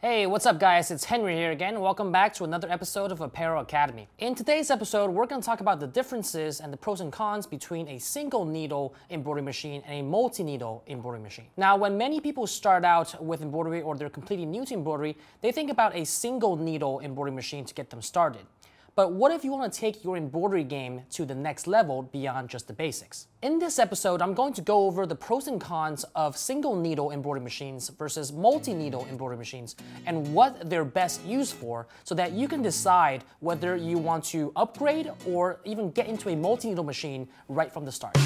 Hey, what's up guys? It's Henry here again. Welcome back to another episode of Apparel Academy. In today's episode, we're going to talk about the differences and the pros and cons between a single needle embroidery machine and a multi-needle embroidery machine. Now, when many people start out with embroidery or they're completely new to embroidery, they think about a single needle embroidery machine to get them started. But what if you want to take your embroidery game to the next level beyond just the basics? In this episode, I'm going to go over the pros and cons of single needle embroidery machines versus multi-needle embroidery machines and what they're best used for so that you can decide whether you want to upgrade or even get into a multi-needle machine right from the start.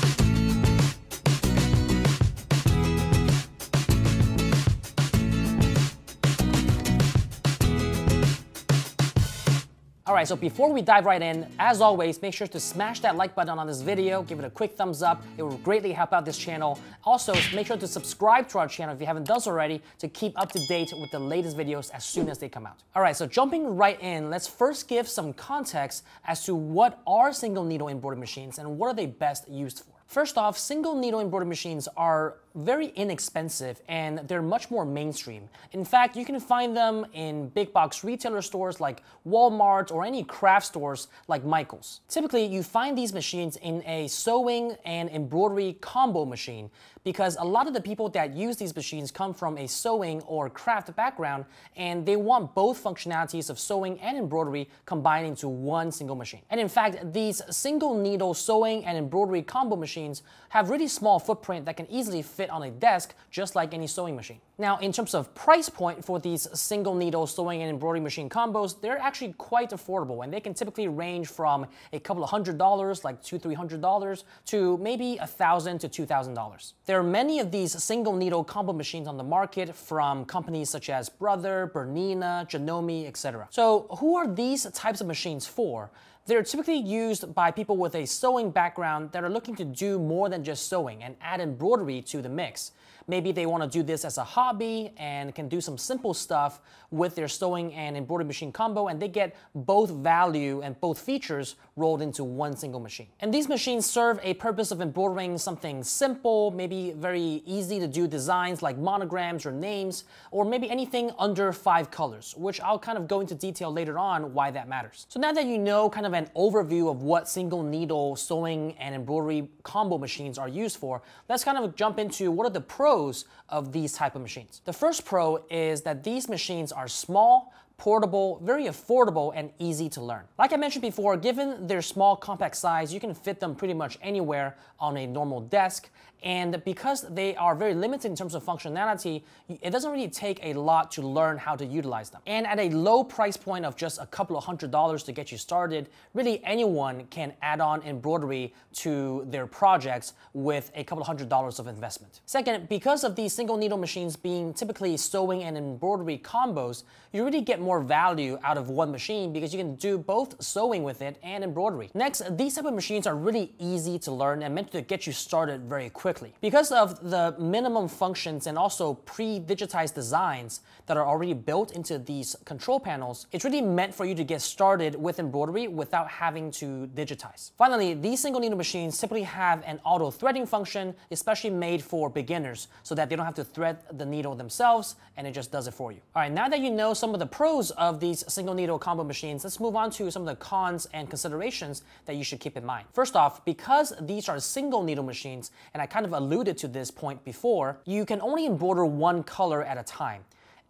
So before we dive right in, as always, make sure to smash that like button on this video, give it a quick thumbs up, it will greatly help out this channel. Also, make sure to subscribe to our channel if you haven't done so already to keep up to date with the latest videos as soon as they come out. Alright, so jumping right in, let's first give some context as to what are single needle embroidery machines and what are they best used for. First off, single needle embroidery machines are very inexpensive and they're much more mainstream. In fact, you can find them in big box retailer stores like Walmart or any craft stores like Michaels. Typically, you find these machines in a sewing and embroidery combo machine because a lot of the people that use these machines come from a sewing or craft background and they want both functionalities of sewing and embroidery combined into one single machine. And in fact, these single needle sewing and embroidery combo machines have really small footprint that can easily fit fit on a desk just like any sewing machine. Now, in terms of price point for these single needle sewing and embroidery machine combos, they're actually quite affordable and they can typically range from a couple of hundred dollars, like two, three hundred dollars, to maybe a thousand to two thousand dollars. There are many of these single needle combo machines on the market from companies such as Brother, Bernina, Janome, etc. So who are these types of machines for? They're typically used by people with a sewing background that are looking to do more than just sewing and add embroidery to the mix. Maybe they want to do this as a hobby and can do some simple stuff with their sewing and embroidery machine combo and they get both value and both features rolled into one single machine. And these machines serve a purpose of embroidering something simple, maybe very easy to do designs like monograms or names, or maybe anything under five colors, which I'll kind of go into detail later on why that matters. So now that you know kind of an overview of what single needle sewing and embroidery combo machines are used for, let's kind of jump into what are the pros pros of these type of machines. The first pro is that these machines are small, portable, very affordable, and easy to learn. Like I mentioned before, given their small compact size, you can fit them pretty much anywhere on a normal desk, and because they are very limited in terms of functionality, it doesn't really take a lot to learn how to utilize them. And at a low price point of just a couple of hundred dollars to get you started, really anyone can add on embroidery to their projects with a couple of hundred dollars of investment. Second, because of these single needle machines being typically sewing and embroidery combos, you really get more value out of one machine because you can do both sewing with it and embroidery. Next, these type of machines are really easy to learn and meant to get you started very quickly. Because of the minimum functions and also pre-digitized designs that are already built into these control panels, it's really meant for you to get started with embroidery without having to digitize. Finally, these single needle machines simply have an auto threading function, especially made for beginners so that they don't have to thread the needle themselves and it just does it for you. All right, now that you know some of the pros of these single needle combo machines, let's move on to some of the cons and considerations that you should keep in mind. First off, because these are single needle machines, and I kind of alluded to this point before, you can only embroider one color at a time.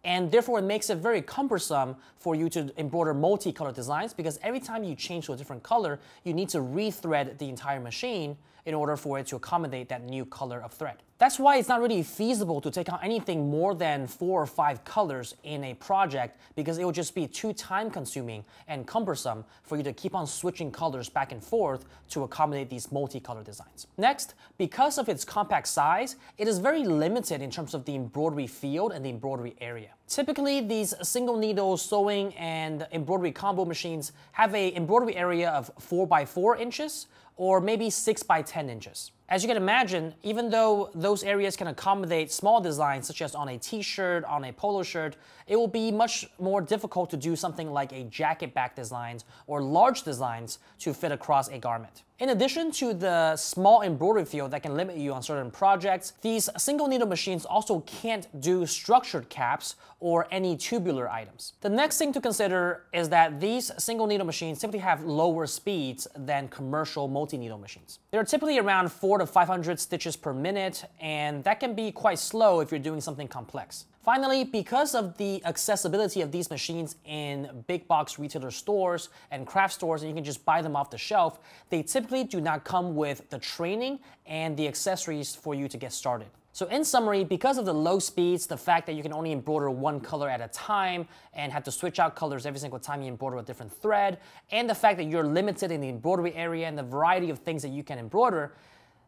And therefore, it makes it very cumbersome for you to embroider multi-color designs because every time you change to a different color, you need to rethread the entire machine in order for it to accommodate that new color of thread. That's why it's not really feasible to take on anything more than four or five colors in a project because it will just be too time consuming and cumbersome for you to keep on switching colors back and forth to accommodate these multicolor designs. Next, because of its compact size, it is very limited in terms of the embroidery field and the embroidery area. Typically, these single needle sewing and embroidery combo machines have a embroidery area of 4 by 4 inches or maybe 6 by 10 inches. As you can imagine, even though those areas can accommodate small designs such as on a t-shirt, on a polo shirt, it will be much more difficult to do something like a jacket back designs or large designs to fit across a garment. In addition to the small embroidery field that can limit you on certain projects, these single needle machines also can't do structured caps or any tubular items. The next thing to consider is that these single needle machines simply have lower speeds than commercial multi-needle machines. They're typically around 4 to 500 stitches per minute, and that can be quite slow if you're doing something complex. Finally, because of the accessibility of these machines in big box retailer stores and craft stores, and you can just buy them off the shelf, they typically do not come with the training and the accessories for you to get started. So in summary, because of the low speeds, the fact that you can only embroider one color at a time and have to switch out colors every single time you embroider a different thread, and the fact that you're limited in the embroidery area and the variety of things that you can embroider,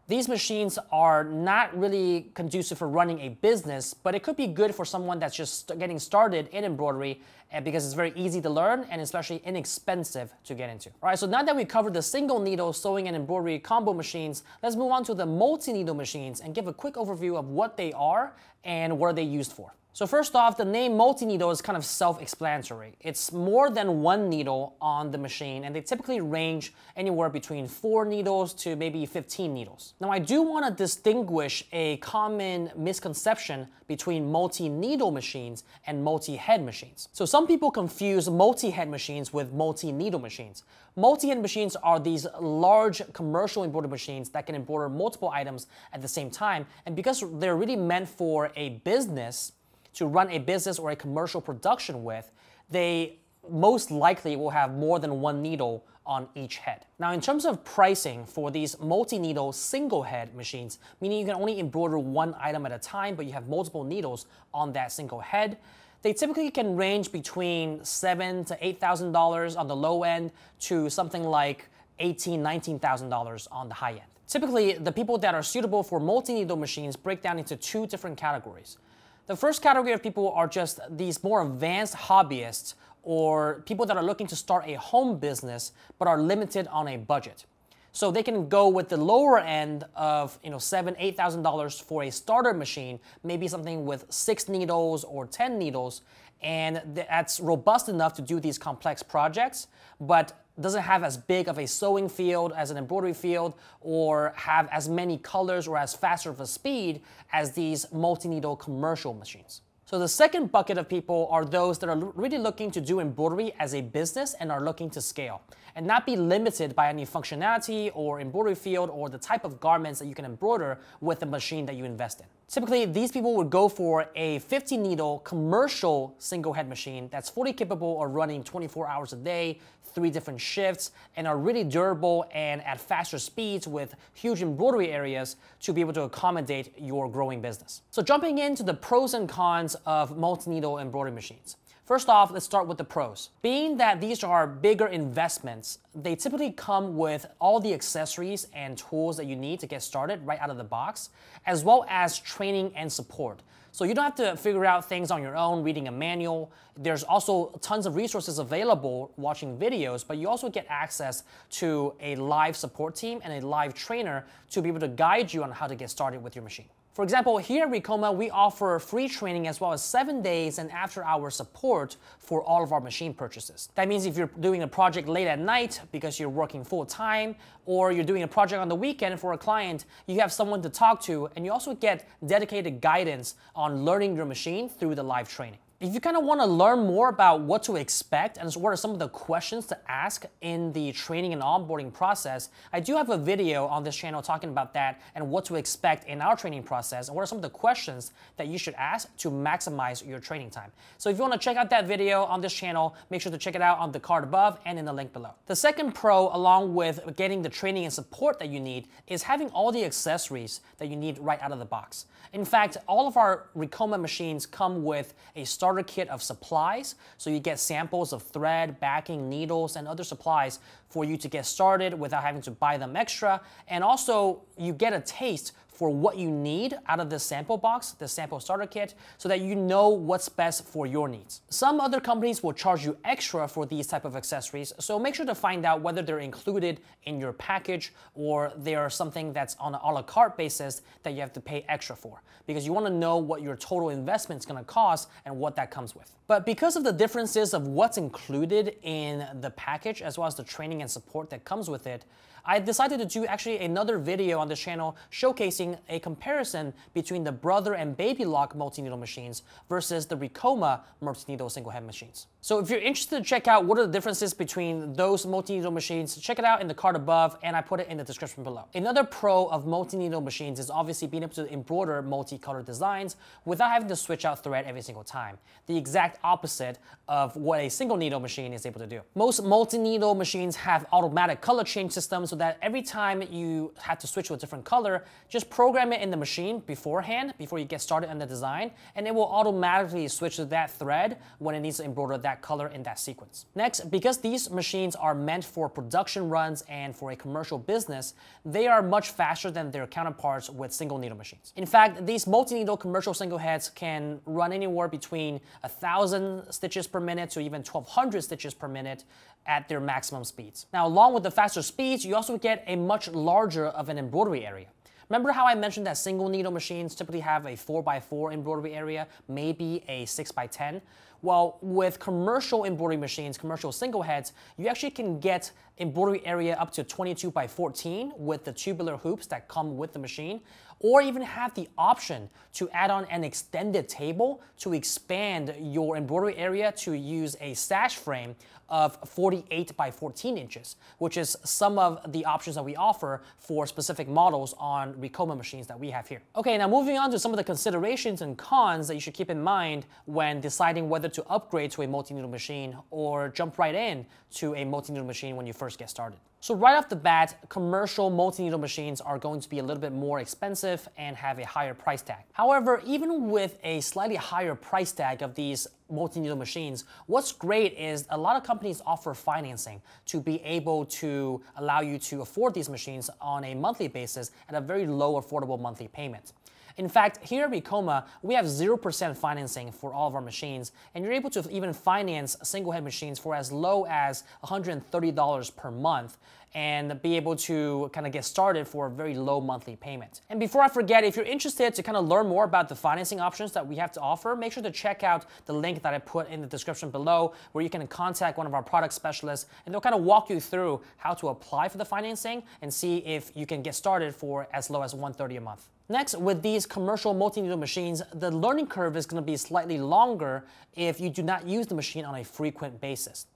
these machines are not really conducive for running a business, but it could be good for someone that's just getting started in embroidery eh, because it's very easy to learn and especially inexpensive to get into. All right, so now that we covered the single needle sewing and embroidery combo machines, let's move on to the multi-needle machines and give a quick overview of what they are and what are they used for. So first off, the name multi-needle is kind of self-explanatory. It's more than one needle on the machine, and they typically range anywhere between four needles to maybe 15 needles. Now, I do want to distinguish a common misconception between multi-needle machines and multi-head machines. So some people confuse multi-head machines with multi-needle machines. Multi-head machines are these large commercial embroidery machines that can embroider multiple items at the same time, and because they're really meant for a business, to run a business or a commercial production with, they most likely will have more than one needle on each head. Now, in terms of pricing for these multi-needle single head machines, meaning you can only embroider one item at a time, but you have multiple needles on that single head, they typically can range between seven to eight thousand dollars on the low end to something like eighteen, nineteen thousand dollars on the high end. Typically, the people that are suitable for multi-needle machines break down into two different categories. The first category of people are just these more advanced hobbyists or people that are looking to start a home business but are limited on a budget. So they can go with the lower end of you know seven, eight thousand dollars for a starter machine, maybe something with six needles or ten needles, and that's robust enough to do these complex projects, but doesn't have as big of a sewing field as an embroidery field or have as many colors or as faster of a speed as these multi-needle commercial machines. So the second bucket of people are those that are really looking to do embroidery as a business and are looking to scale and not be limited by any functionality or embroidery field or the type of garments that you can embroider with the machine that you invest in. Typically, these people would go for a 50 needle commercial single head machine that's fully capable of running 24 hours a day, three different shifts, and are really durable and at faster speeds with huge embroidery areas to be able to accommodate your growing business. So jumping into the pros and cons of multi-needle embroidery machines. First off, let's start with the pros. Being that these are bigger investments, they typically come with all the accessories and tools that you need to get started right out of the box, as well as training and support. So you don't have to figure out things on your own, reading a manual. There's also tons of resources available watching videos, but you also get access to a live support team and a live trainer to be able to guide you on how to get started with your machine. For example, here at Ricoma, we offer free training as well as seven days and after hour support for all of our machine purchases. That means if you're doing a project late at night because you're working full time, or you're doing a project on the weekend for a client, you have someone to talk to, and you also get dedicated guidance on learning your machine through the live training. If you kind of want to learn more about what to expect and what are some of the questions to ask in the training and onboarding process, I do have a video on this channel talking about that and what to expect in our training process and what are some of the questions that you should ask to maximize your training time. So if you want to check out that video on this channel, make sure to check it out on the card above and in the link below. The second pro, along with getting the training and support that you need, is having all the accessories that you need right out of the box. In fact, all of our Ricoma machines come with a starter kit of supplies. So you get samples of thread, backing, needles, and other supplies for you to get started without having to buy them extra. And also, you get a taste for what you need out of the sample box, the sample starter kit, so that you know what's best for your needs. Some other companies will charge you extra for these type of accessories, so make sure to find out whether they're included in your package or they are something that's on an a la carte basis that you have to pay extra for, because you want to know what your total investment is going to cost and what that comes with. But because of the differences of what's included in the package as well as the training and support that comes with it, I decided to do actually another video on this channel showcasing a comparison between the Brother and Baby Lock multi-needle machines versus the Ricoma multi-needle single head machines. So if you're interested to check out what are the differences between those multi-needle machines, check it out in the card above and I put it in the description below. Another pro of multi-needle machines is obviously being able to embroider multi-color designs without having to switch out thread every single time. The exact opposite of what a single needle machine is able to do. Most multi-needle machines have automatic color change systems so that every time you have to switch to a different color, just program it in the machine beforehand, before you get started on the design, and it will automatically switch to that thread when it needs to embroider that color in that sequence. Next, because these machines are meant for production runs and for a commercial business, they are much faster than their counterparts with single needle machines. In fact, these multi-needle commercial single heads can run anywhere between 1,000 stitches per minute to even 1,200 stitches per minute at their maximum speeds. Now, along with the faster speeds, you also get a much larger of an embroidery area. Remember how I mentioned that single needle machines typically have a 4x4 embroidery area, maybe a 6x10? Well, with commercial embroidery machines, commercial single heads, you actually can get embroidery area up to 22 by 14 with the tubular hoops that come with the machine, or even have the option to add on an extended table to expand your embroidery area to use a sash frame of 48 by 14 inches, which is some of the options that we offer for specific models on Ricoma machines that we have here. Okay, now moving on to some of the considerations and cons that you should keep in mind when deciding whether to upgrade to a multi-needle machine or jump right in to a multi-needle machine when you first get started. So right off the bat, commercial multi-needle machines are going to be a little bit more expensive and have a higher price tag. However, even with a slightly higher price tag of these multi-needle machines, what's great is a lot of companies offer financing to be able to allow you to afford these machines on a monthly basis at a very low affordable monthly payment. In fact, here at Ricoma, we have 0% financing for all of our machines, and you're able to even finance single head machines for as low as $130 per month and be able to kind of get started for a very low monthly payment. And before I forget, if you're interested to kind of learn more about the financing options that we have to offer, make sure to check out the link that I put in the description below where you can contact one of our product specialists and they'll kind of walk you through how to apply for the financing and see if you can get started for as low as 130 a month. Next, with these commercial multi-needle machines, the learning curve is going to be slightly longer if you do not use the machine on a frequent basis.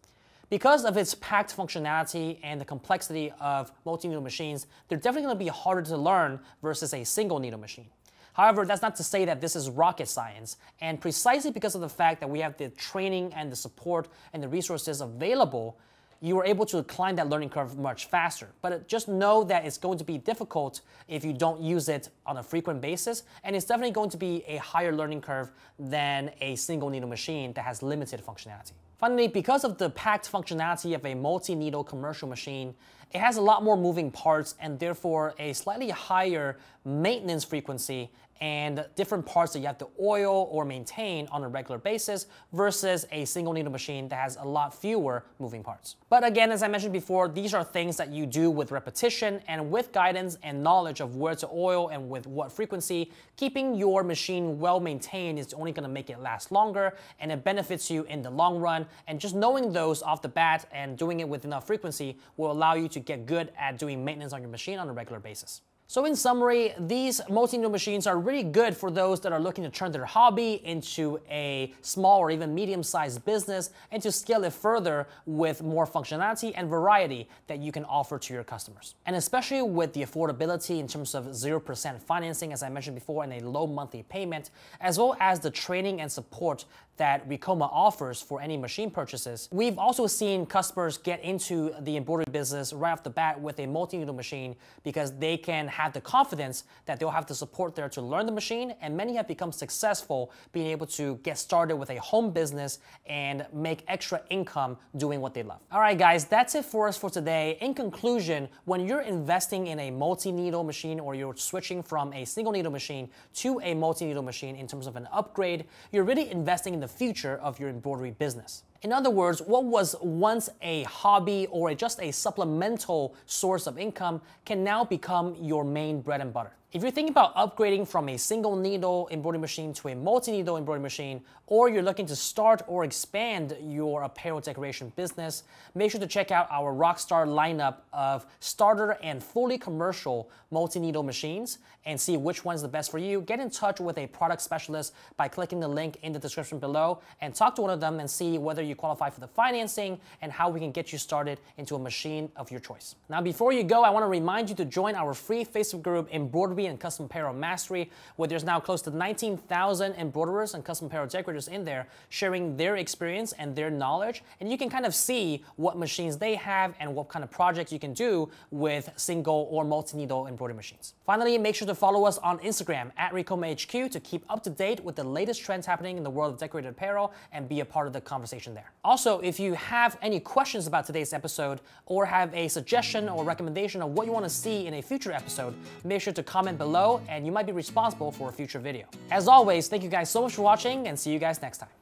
Because of its packed functionality and the complexity of multi-needle machines, they're definitely going to be harder to learn versus a single needle machine. However, that's not to say that this is rocket science, and precisely because of the fact that we have the training and the support and the resources available, you are able to climb that learning curve much faster. But just know that it's going to be difficult if you don't use it on a frequent basis, and it's definitely going to be a higher learning curve than a single needle machine that has limited functionality. Finally, because of the packed functionality of a multi-needle commercial machine, it has a lot more moving parts and therefore a slightly higher maintenance frequency and different parts that you have to oil or maintain on a regular basis versus a single needle machine that has a lot fewer moving parts. But again, as I mentioned before, these are things that you do with repetition and with guidance and knowledge of where to oil and with what frequency, keeping your machine well maintained is only gonna make it last longer and it benefits you in the long run. And just knowing those off the bat and doing it with enough frequency will allow you to get good at doing maintenance on your machine on a regular basis. So in summary, these multi-needle machines are really good for those that are looking to turn their hobby into a small or even medium-sized business and to scale it further with more functionality and variety that you can offer to your customers. And especially with the affordability in terms of 0% financing, as I mentioned before, and a low monthly payment, as well as the training and support that Ricoma offers for any machine purchases. We've also seen customers get into the embroidery business right off the bat with a multi-needle machine because they can have the confidence that they'll have the support there to learn the machine, and many have become successful being able to get started with a home business and make extra income doing what they love. All right, guys, that's it for us for today. In conclusion, when you're investing in a multi-needle machine or you're switching from a single needle machine to a multi-needle machine in terms of an upgrade, you're really investing in the future of your embroidery business. In other words, what was once a hobby or just a supplemental source of income can now become your main bread and butter. If you're thinking about upgrading from a single needle embroidery machine to a multi-needle embroidery machine, or you're looking to start or expand your apparel decoration business, make sure to check out our Rockstar lineup of starter and fully commercial multi-needle machines and see which one's the best for you. Get in touch with a product specialist by clicking the link in the description below and talk to one of them and see whether you qualify for the financing and how we can get you started into a machine of your choice. Now, before you go, I want to remind you to join our free Facebook group, Embroidery and Custom Apparel Mastery, where there's now close to 19,000 embroiderers and custom apparel decorators in there sharing their experience and their knowledge. And you can kind of see what machines they have and what kind of projects you can do with single or multi-needle embroidery machines. Finally, make sure to follow us on Instagram at RicomaHQ to keep up to date with the latest trends happening in the world of decorated apparel and be a part of the conversation there. Also, if you have any questions about today's episode or have a suggestion or recommendation of what you want to see in a future episode, make sure to comment below and you might be responsible for a future video. As always, thank you guys so much for watching and see you guys next time.